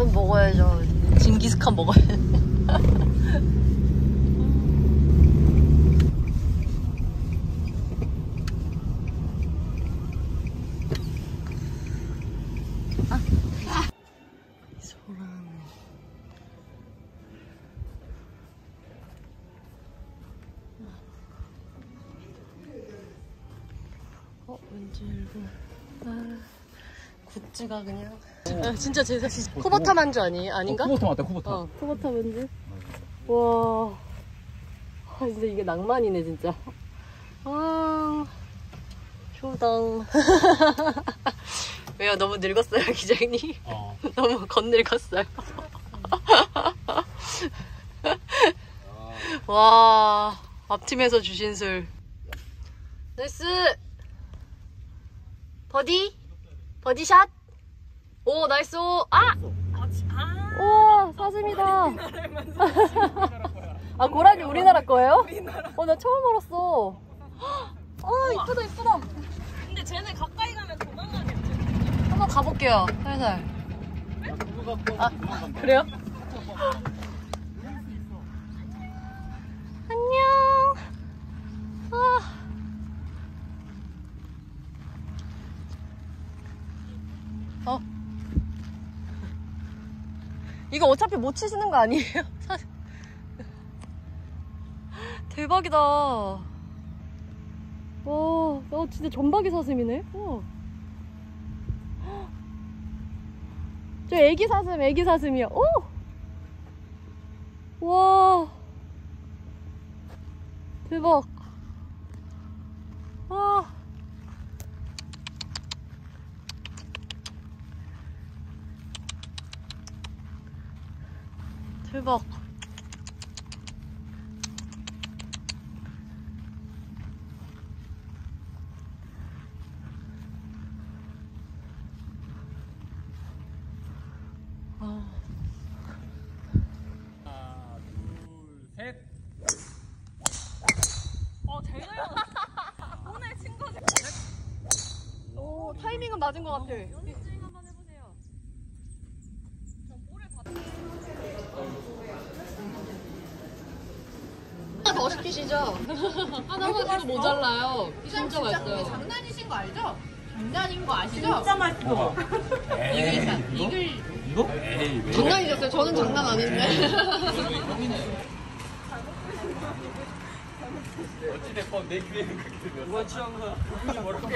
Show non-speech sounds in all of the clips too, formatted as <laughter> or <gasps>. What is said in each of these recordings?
밥은 먹어야죠. 징기스칸 먹어야 돼. 소라는. 어 왠지 일본 아, 굿즈가 그냥 아, 진짜 제 사실 쿠보타 만주 아니 아닌가? 쿠보타 맞다 쿠보타 어 쿠보타 만주 와 아, 진짜 이게 낭만이네 진짜 아 효당 <laughs> 왜요 너무 늙었어요 기장님 어. <laughs> 너무 겉늙었어요. <laughs> 와, 앞팀에서 주신 술. nice! 버디? 버디샷? 오, nice! 오, 아! 우와, 사슴이다. 아, 고라니 우리나라 거예요? 어, 나 처음 알았어. 아, 이쁘다, 이쁘다. 근데 쟤네 가까이 가면 도망가겠지. 한번 가볼게요, 살살. 아, 그래요? 안녕. 아. 어? 이거 어차피 못 치시는 거 아니에요? <laughs> 사- <laughs> 대박이다. 와, 나 진짜 전박이 사슴이네. 와. <gasps> 저 애기 사슴, 애기 사슴이야. 오! 와. 대박. 와. 대박. 어, <laughs> 타이밍은 맞은 것 같아. 연습 한번 해보세요. 전 볼을 받. 하나 더 시키시죠? 하나만 주고 모자라요. 진짜 맛있어요. 장난이신 거 알죠? 장난인 거 아시죠? <laughs> 에이 이거? 이거? 에이 왜 장난이셨어요? 저는 장난 아닌데. 어찌됐건 내 귀에는 그렇게 들렸어 누가 취한 거야?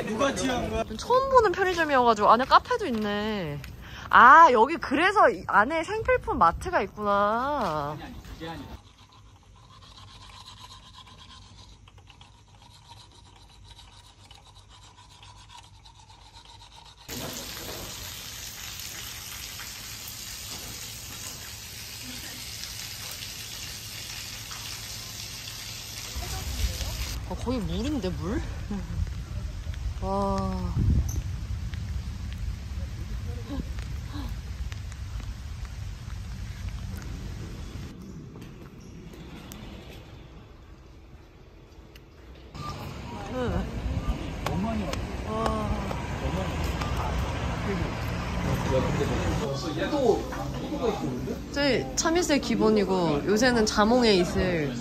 누가 취한 거야? 처음 보는 편의점이어가지고 안에 카페도 있네. 아 여기 그래서 이 안에 생필품 마트가 있구나. 아니 그게 아니라 거의 물인데 물? 와. 저희 참이슬 기본이고 요새는 자몽에 있을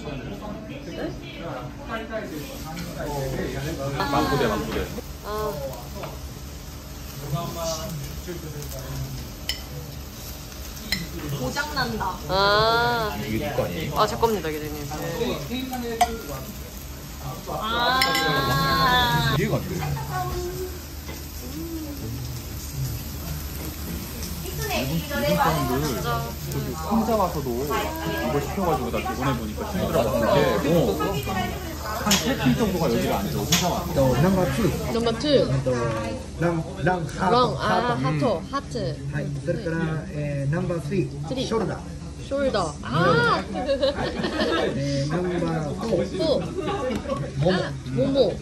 망고대 망고대 아. 고장난다. 아, 이게 네거 아니에요? 아, 제 겁니다, 기자님. 아. 이해가 안 돼. 일본 사람들 저기 혼자 와서도 이걸 시켜가지고 나 저번에 보니까 친구들 왔는데 어, 한세팀 정도가 여기를 앉아 혼자 와. とナンバー2 넘버 2. とランランハー 랑, ト 아, ハー 하토, 하트, トはいそれから、えーナンバー3スリーショルダー、 숄더. 아! えーナンバー4 또, もも 모모.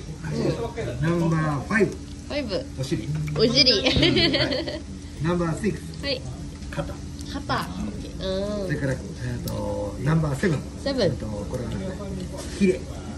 ナンバー5 파이브. お尻 오지리. ナンバー6はい。肩 하타. それ 음. から、えー、とナンバー7えっ 세븐. とこれはヒレ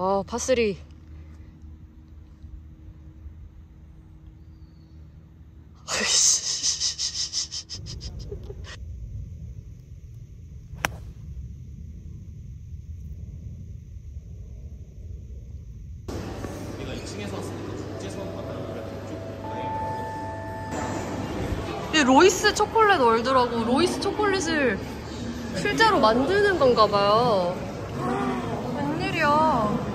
아 파스리. 이 로이스 초콜릿 월드라고 로이스 초콜릿을 실제로 만드는 건가 봐요. 웬일이야.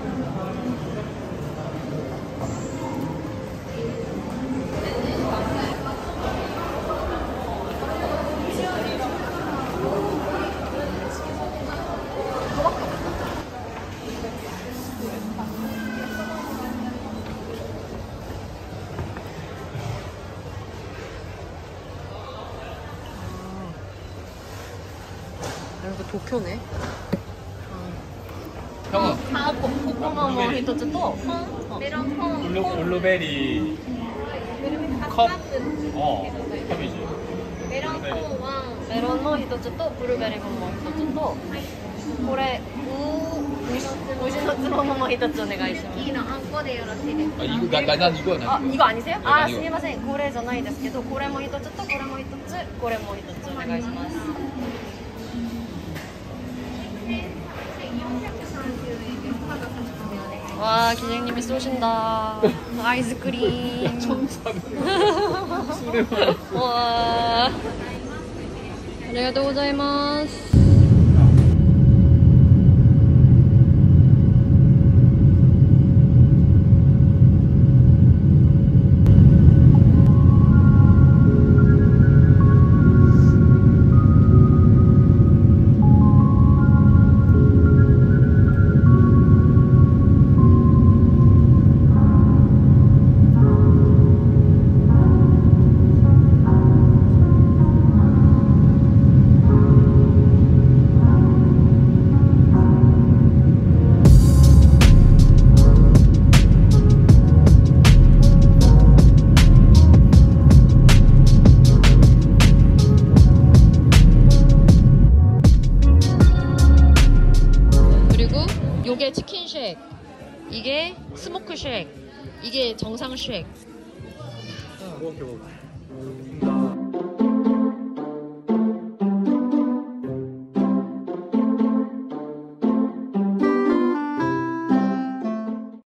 か特許ね。ブルーベリーカップメロンコーンメロンの一つとブルーベリーの一つとこれうーおしのつもも一つお願いしますあっ2個あっ2個あっ2個あっすみませんこれじゃないですけどこれも一つとこれも一つこれも一つお願いします 와, 기장님이 쏘신다. 아이스크림. 와. ありがとうございます。 <laughs> 이게 스모크 쉑 이게 정상 쉑.